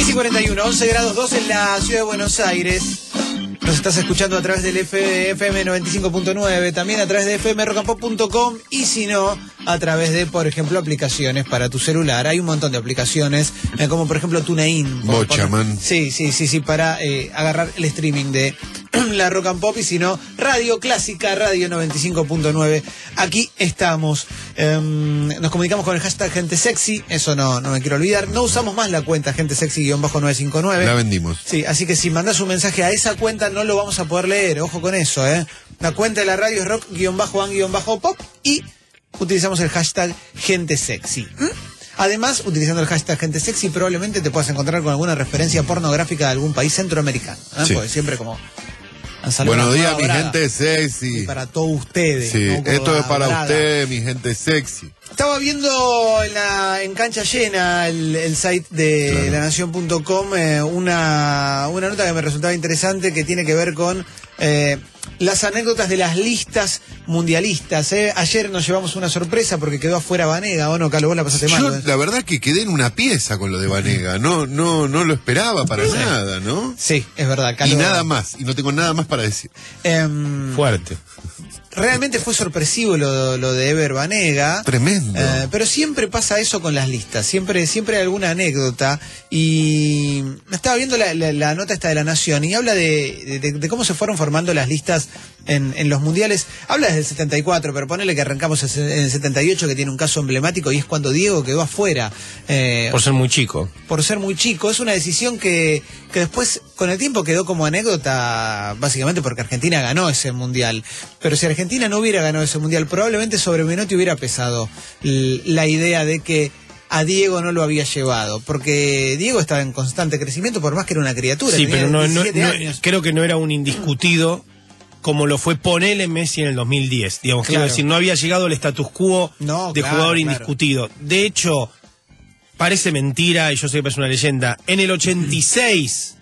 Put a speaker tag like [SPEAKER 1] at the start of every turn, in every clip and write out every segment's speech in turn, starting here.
[SPEAKER 1] 10 y 41, 11 grados 2 en la ciudad de Buenos Aires. Nos estás escuchando a través del FM 95.9, también a través de fmrocampo.com y si no, a través de, por ejemplo, aplicaciones para tu celular. Hay un montón de aplicaciones, eh, como por ejemplo TuneIn.
[SPEAKER 2] Bochaman.
[SPEAKER 1] Sí, sí, sí, sí, para eh, agarrar el streaming de la Rock and Pop y si no, Radio Clásica, Radio 95.9. Aquí estamos. Em, nos comunicamos con el hashtag Gente Sexy, eso no, no me quiero olvidar. No usamos más la cuenta Gente Sexy-959.
[SPEAKER 2] La vendimos.
[SPEAKER 1] Sí, así que si mandás un mensaje a esa cuenta no lo vamos a poder leer, ojo con eso, ¿eh? La cuenta de la radio es rock-an-pop y utilizamos el hashtag gente sexy. ¿m? Además, utilizando el hashtag gente sexy probablemente te puedas encontrar con alguna referencia pornográfica de algún país centroamericano. ¿eh?
[SPEAKER 2] Sí.
[SPEAKER 1] Porque siempre como...
[SPEAKER 2] Buenos días, mi
[SPEAKER 1] brada.
[SPEAKER 2] gente
[SPEAKER 1] Y
[SPEAKER 2] sexy.
[SPEAKER 1] para todos ustedes.
[SPEAKER 2] Sí,
[SPEAKER 1] ¿no?
[SPEAKER 2] esto es para
[SPEAKER 1] brada.
[SPEAKER 2] usted, mi gente sexy.
[SPEAKER 1] Estaba viendo en, la, en cancha llena el, el site de
[SPEAKER 2] Claro.
[SPEAKER 1] lanación.com eh, una, una nota que me resultaba interesante que tiene que ver con eh, las anécdotas de las listas mundialistas. eh. Ayer nos llevamos una sorpresa porque quedó afuera Vanega, ¿o no, Carlos? Vos la pasaste mal.
[SPEAKER 2] Yo,
[SPEAKER 1] ¿eh?
[SPEAKER 2] la verdad que quedé en una pieza con lo de Vanega. No, no, no lo esperaba para nada, ¿no?
[SPEAKER 1] Sí, es verdad,
[SPEAKER 2] Y
[SPEAKER 1] Carlos.
[SPEAKER 2] nada más. Y no tengo nada más para decir.
[SPEAKER 1] Em,
[SPEAKER 3] Fuerte.
[SPEAKER 1] Realmente fue sorpresivo lo, lo de Ever Banega.
[SPEAKER 2] Tremendo.
[SPEAKER 1] Eh, pero siempre pasa eso con las listas, siempre, siempre hay alguna anécdota. Y estaba viendo la, la- la nota esta de la Nación y habla de, de- de cómo se fueron formando las listas en, en los mundiales. Habla desde el 74, pero ponele que arrancamos en el 78, que tiene un caso emblemático y es cuando Diego quedó afuera. Eh,
[SPEAKER 3] Por ser muy chico.
[SPEAKER 1] por ser muy chico. Es una decisión que, que después, con el tiempo, quedó como anécdota, básicamente porque Argentina ganó ese mundial. Pero si Argentina no hubiera ganado ese mundial, probablemente sobre Menotti hubiera pesado la idea de que a Diego no lo había llevado. Porque Diego estaba en constante crecimiento, por más que era una criatura.
[SPEAKER 3] Sí, pero no, no-
[SPEAKER 1] 17
[SPEAKER 3] no-
[SPEAKER 1] años.
[SPEAKER 3] creo que no era un indiscutido como lo fue Ponele Messi en el 2010. Digamos, quiero
[SPEAKER 1] Claro.
[SPEAKER 3] decir, no había llegado el status quo
[SPEAKER 1] No,
[SPEAKER 3] de
[SPEAKER 1] claro,
[SPEAKER 3] jugador
[SPEAKER 1] claro.
[SPEAKER 3] indiscutido. De hecho, parece mentira, y yo sé que parece una leyenda, en el 86,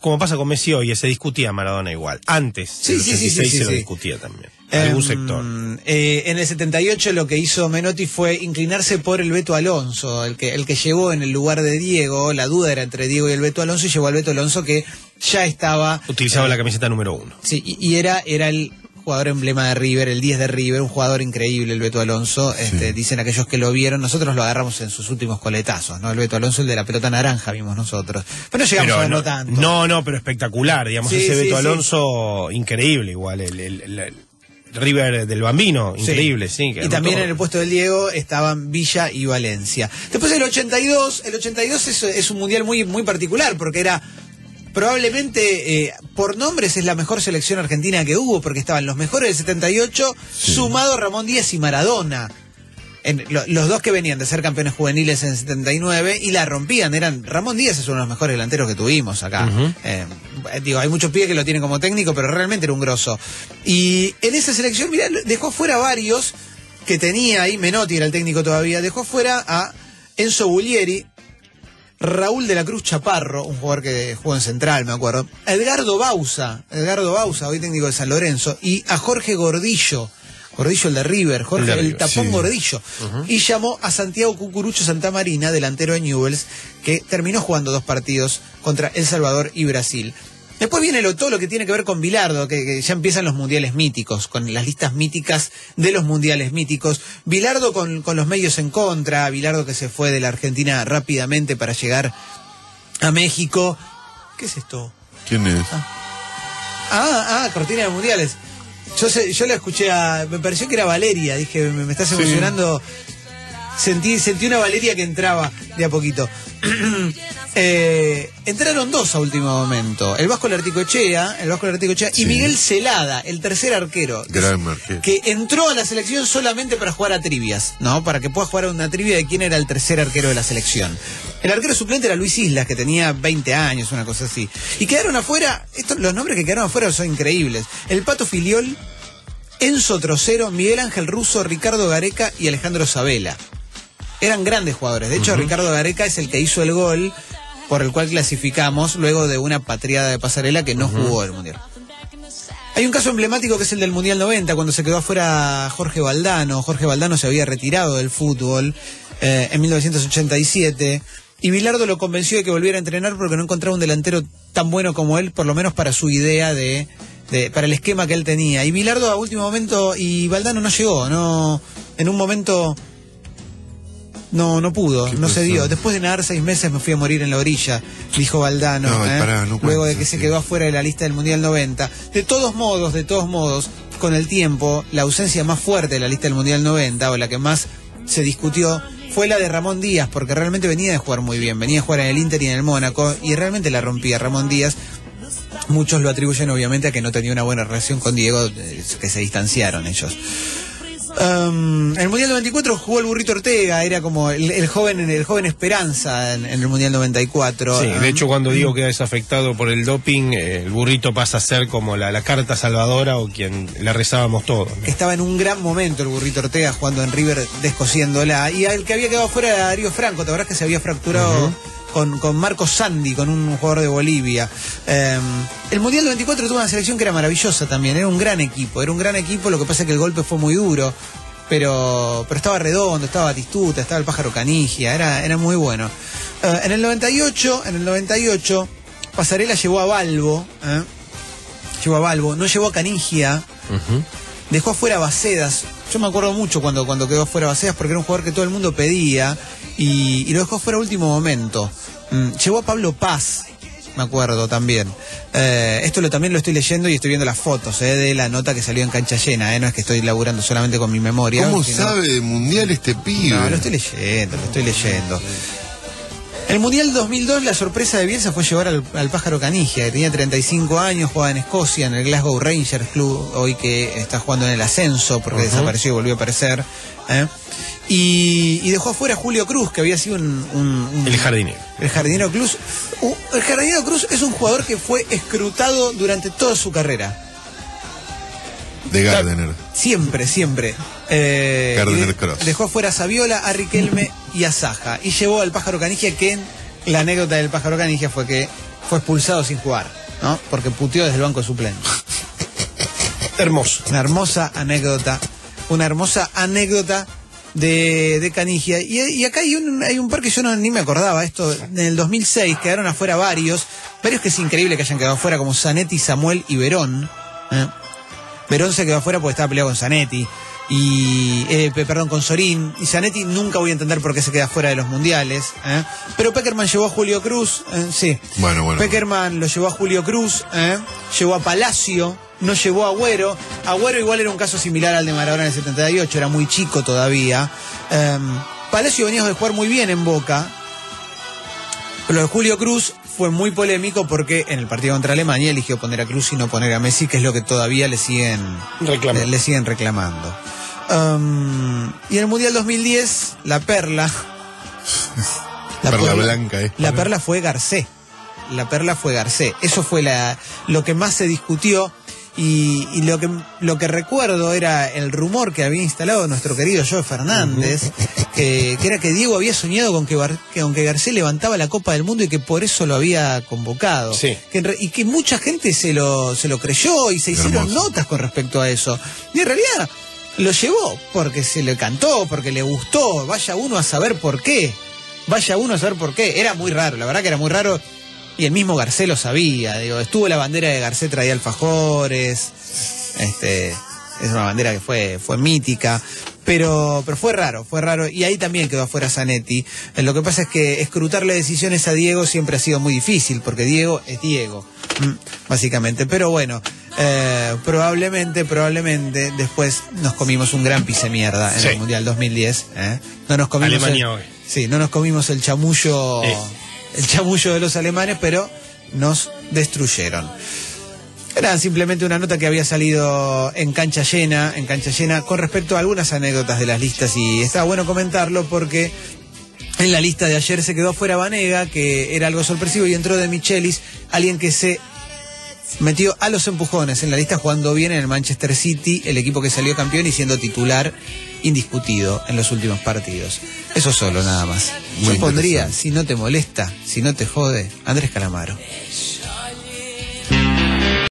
[SPEAKER 3] como pasa con Messi hoy, se discutía Maradona igual. Antes,
[SPEAKER 1] Sí, sí,
[SPEAKER 3] 86
[SPEAKER 1] sí,
[SPEAKER 3] se
[SPEAKER 1] sí.
[SPEAKER 3] lo discutía también. Algún
[SPEAKER 1] Em,
[SPEAKER 3] sector.
[SPEAKER 1] eh, en el 78 lo que hizo Menotti fue inclinarse por el Beto Alonso, el que, el que llevó en el lugar de Diego, la duda era entre Diego y el Beto Alonso, y llevó al Beto Alonso que ya estaba...
[SPEAKER 3] Utilizaba
[SPEAKER 1] eh,
[SPEAKER 3] la camiseta número uno.
[SPEAKER 1] Sí, y, y era, era el jugador emblema de River, el 10 de River, un jugador increíble el Beto Alonso, este, dicen aquellos que lo vieron, nosotros lo agarramos en sus últimos coletazos, ¿no? El Beto Alonso, el de la pelota naranja vimos nosotros. Pero no llegamos
[SPEAKER 3] Pero
[SPEAKER 1] a verlo
[SPEAKER 3] no,
[SPEAKER 1] tanto.
[SPEAKER 3] no, no, pero espectacular, digamos,
[SPEAKER 1] Sí,
[SPEAKER 3] ese
[SPEAKER 1] sí,
[SPEAKER 3] Beto. Alonso, increíble igual, el, el- el- el River del Bambino, increíble, sí.
[SPEAKER 1] Y también en el puesto del Diego estaban Villa y Valencia. Después del 82, el 82 es, es un mundial muy, muy particular porque era probablemente eh, por nombres es la mejor selección argentina que hubo porque estaban los mejores del 78 sumado Ramón Díaz y Maradona. En- lo- los dos que venían de ser campeones juveniles en 79 y la rompían, eran Ramón Díaz es uno de los mejores delanteros que tuvimos acá. Eh, digo, hay muchos pibes que lo tienen como técnico, pero realmente era un grosso. Y en esa selección, mirá, dejó fuera varios que tenía ahí, Menotti era el técnico todavía, dejó fuera a Enzo Bullieri, Raúl de la Cruz Chaparro, un jugador que jugó en Central, me acuerdo, Edgardo Bausa, Edgardo Bausa, hoy técnico de San Lorenzo, y a Jorge Gordillo, Gordillo el de River, Jorge
[SPEAKER 3] El
[SPEAKER 1] tapón
[SPEAKER 2] sí.
[SPEAKER 1] Gordillo, y llamó a Santiago Cucurucho Santamarina, delantero de Newells, que terminó jugando dos partidos contra El Salvador y Brasil. Después viene lo, todo lo que tiene que ver con Bilardo, que, que ya empiezan los mundiales míticos, con las listas míticas de los mundiales míticos. Bilardo con, con los medios en contra, Bilardo que se fue de la Argentina rápidamente para llegar a México. ¿Qué es esto?
[SPEAKER 2] ¿Quién es?
[SPEAKER 1] Ah, ah, cortina de mundiales. Yo sé, yo la escuché a. Me pareció que era Valeria, dije, me, me estás
[SPEAKER 2] Sí.
[SPEAKER 1] emocionando. Sentí, sentí una Valeria que entraba de a poquito. Eh, entraron dos a último momento. El Vasco Larticochea, el Vasco Larticochea
[SPEAKER 2] Sí.
[SPEAKER 1] y Miguel Celada, el tercer arquero.
[SPEAKER 2] Gran.
[SPEAKER 1] Que entró a la selección solamente para jugar a trivias, ¿no? Para que pueda jugar a una trivia de quién era el tercer arquero de la selección. El arquero suplente era Luis Islas, que tenía 20 años, una cosa así. Y quedaron afuera, estos, los nombres que quedaron afuera son increíbles. El Pato Filiol, Enzo Trocero, Miguel Ángel Russo, Ricardo Gareca y Alejandro Sabela. Eran grandes jugadores. De hecho, Ricardo Gareca es el que hizo el gol por el cual clasificamos luego de una patriada de pasarela que no jugó el Mundial. Hay un caso emblemático que es el del Mundial 90, cuando se quedó afuera Jorge Valdano. Jorge Valdano se había retirado del fútbol eh, en 1987. y Bilardo lo convenció de que volviera a entrenar porque no encontraba un delantero tan bueno como él, por lo menos para su idea de, de- para el esquema que él tenía. Y Bilardo a último momento y Valdano no llegó, no en un momento no no pudo,
[SPEAKER 2] ¿Qué
[SPEAKER 1] no se dio. Después de nadar seis meses me fui a morir en la orilla, dijo Valdano,
[SPEAKER 2] No,
[SPEAKER 1] ¿eh?
[SPEAKER 2] pará, no
[SPEAKER 1] luego de que se quedó afuera de la lista del Mundial 90. De todos modos, de todos modos, con el tiempo, la ausencia más fuerte de la lista del Mundial 90 o la que más se discutió fue la de Ramón Díaz, porque realmente venía de jugar muy bien, venía a jugar en el Inter y en el Mónaco y realmente la rompía Ramón Díaz. Muchos lo atribuyen obviamente a que no tenía una buena relación con Diego, eh, que se distanciaron ellos. Um, en el Mundial 94 jugó el Burrito Ortega, era como el, el joven el joven esperanza en, en el Mundial 94.
[SPEAKER 3] Sí,
[SPEAKER 1] Um,
[SPEAKER 3] de hecho cuando digo queda desafectado por el doping, eh, el burrito pasa a ser como la, la carta salvadora o quien le rezábamos todos. ¿no?
[SPEAKER 1] estaba en un gran momento el Burrito Ortega jugando en River descosiéndola. Y el que había quedado fuera era Darío Franco, ¿te acuerdas que se había fracturado con, con Marcos Sandy, con un jugador de Bolivia? Eh, el Mundial 94 tuvo una selección que era maravillosa también, era un gran equipo, era un gran equipo, lo que pasa es que el golpe fue muy duro. Pero, pero estaba redondo, estaba Batistuta, estaba el pájaro Canigia, era, era muy bueno. Eh, en el 98, en el 98, Pasarela llevó a Balbo, ¿eh? llevó a Balbo, no llevó a Canigia, dejó afuera a Bacedas. Yo me acuerdo mucho cuando, cuando quedó afuera Bacedas porque era un jugador que todo el mundo pedía y, y lo dejó fuera a último momento. Mm, llevó a Pablo Paz, me acuerdo también. Eh, esto lo, también lo estoy leyendo y estoy viendo las fotos eh, de la nota que salió en cancha llena. eh, no es que estoy laburando solamente con mi memoria.
[SPEAKER 2] ¿Cómo
[SPEAKER 1] sino-
[SPEAKER 2] sabe de mundial este pibe?
[SPEAKER 1] No, lo estoy leyendo, lo estoy leyendo. El Mundial 2002, la sorpresa de Bielsa fue llevar al, al pájaro Canigia, que tenía 35 años, jugaba en Escocia, en el Glasgow Rangers Club, hoy que está jugando en el ascenso, porque desapareció y volvió a aparecer. ¿eh? Y, y dejó afuera a Julio Cruz, que había sido un... un- un-
[SPEAKER 3] El jardinero.
[SPEAKER 1] el jardinero Cruz. uh, el jardinero Cruz es un jugador que fue escrutado durante toda su carrera.
[SPEAKER 2] De Gardner.
[SPEAKER 1] Siempre, siempre. Eh,
[SPEAKER 2] Gardner
[SPEAKER 1] y de-
[SPEAKER 2] Cross.
[SPEAKER 1] Dejó fuera a Saviola, a Riquelme y a Saja. Y llevó al pájaro Canigia que en la anécdota del pájaro Canigia fue que fue expulsado sin jugar, ¿no? Porque puteó desde el banco de suplentes.
[SPEAKER 3] Hermoso.
[SPEAKER 1] Una hermosa anécdota. Una hermosa anécdota de, de Canigia. Y, y acá hay un, hay un par que yo no, ni me acordaba. Esto, en el 2006 quedaron afuera varios. Varios que es increíble que hayan quedado afuera, como Zanetti, Samuel y Verón. ¿eh? Verón se quedó afuera porque estaba peleado con Zanetti. Y, eh, pe- perdón, con Sorín. Y Zanetti nunca voy a entender por qué se queda fuera de los mundiales. ¿eh? Pero Peckerman llevó a Julio Cruz. Sí.
[SPEAKER 2] Bueno, bueno.
[SPEAKER 1] Peckerman lo llevó a Julio Cruz, llevó a Palacio, no llevó a Agüero. Agüero igual era un caso similar al de Maradona en el 78, era muy chico todavía. Em, Palacio venía de jugar muy bien en Boca, pero lo de Julio Cruz fue muy polémico porque en el partido contra Alemania eligió poner a Cruz y no poner a Messi, que es lo que todavía le siguen
[SPEAKER 3] Reclamando.
[SPEAKER 1] le, le siguen reclamando. Em, y en el Mundial 2010, la perla.
[SPEAKER 2] Perla blanca, ¿eh?
[SPEAKER 1] La perla fue Garcé. La perla fue Garcé. Eso fue la, lo que más se discutió. Y, y lo, que, lo que recuerdo era el rumor que había instalado nuestro querido Joe Fernández, que, que era que Diego había soñado con que, Bar- que aunque Garcé levantaba la Copa del Mundo y que por eso lo había convocado.
[SPEAKER 3] Sí.
[SPEAKER 1] Que y que mucha gente se lo, se lo creyó y se hicieron
[SPEAKER 2] Hermoso.
[SPEAKER 1] notas con respecto a eso. Y en realidad lo llevó porque se le cantó, porque le gustó. Vaya uno a saber por qué. Vaya uno a saber por qué. Era muy raro, la verdad que era muy raro. Y el mismo Garcé lo sabía. Digo, estuvo la bandera de Garcé traía alfajores. Este, es una bandera que fue, fue mítica. Pero, pero fue raro, fue raro. Y ahí también quedó afuera Zanetti. Eh, Lo que pasa es que escrutarle decisiones a Diego siempre ha sido muy difícil, porque Diego es Diego, mm, básicamente. Pero bueno, eh, probablemente, probablemente después nos comimos un gran pise mierda en
[SPEAKER 3] Sí.
[SPEAKER 1] el Mundial 2010. ¿eh? No nos comimos
[SPEAKER 3] Alemania
[SPEAKER 1] el-
[SPEAKER 3] hoy.
[SPEAKER 1] Sí, no nos comimos el chamullo,
[SPEAKER 3] Sí.
[SPEAKER 1] El chamullo de los alemanes, pero nos destruyeron. Era simplemente una nota que había salido en cancha llena, en cancha llena, con respecto a algunas anécdotas de las listas y estaba bueno comentarlo porque en la lista de ayer se quedó fuera Vanega, que era algo sorpresivo, y entró de Michelis, alguien que se metió a los empujones en la lista jugando bien en el Manchester City, el equipo que salió campeón y siendo titular indiscutido en los últimos partidos. Eso solo, nada más.
[SPEAKER 2] Muy
[SPEAKER 1] Yo pondría, si no te molesta, si no te jode, Andrés Calamaro.